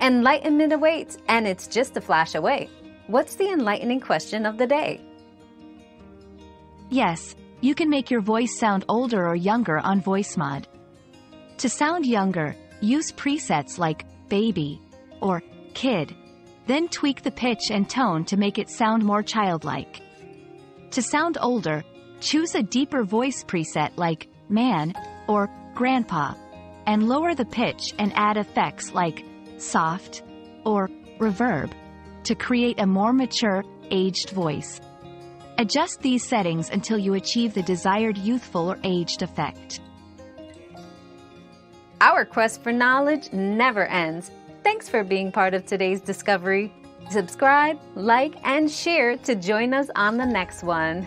Enlightenment awaits, and it's just a flash away. What's the enlightening question of the day? Yes, you can make your voice sound older or younger on VoiceMod. To sound younger, use presets like baby or kid. Then tweak the pitch and tone to make it sound more childlike. To sound older, choose a deeper voice preset like man or grandpa and lower the pitch and add effects like soft or reverb to create a more mature, aged voice. Adjust these settings until you achieve the desired youthful or aged effect. Our quest for knowledge never ends. Thanks for being part of today's discovery. Subscribe, like, and share to join us on the next one.